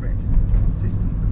threat to system.